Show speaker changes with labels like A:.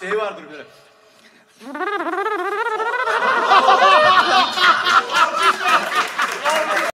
A: Şey vardır böyle.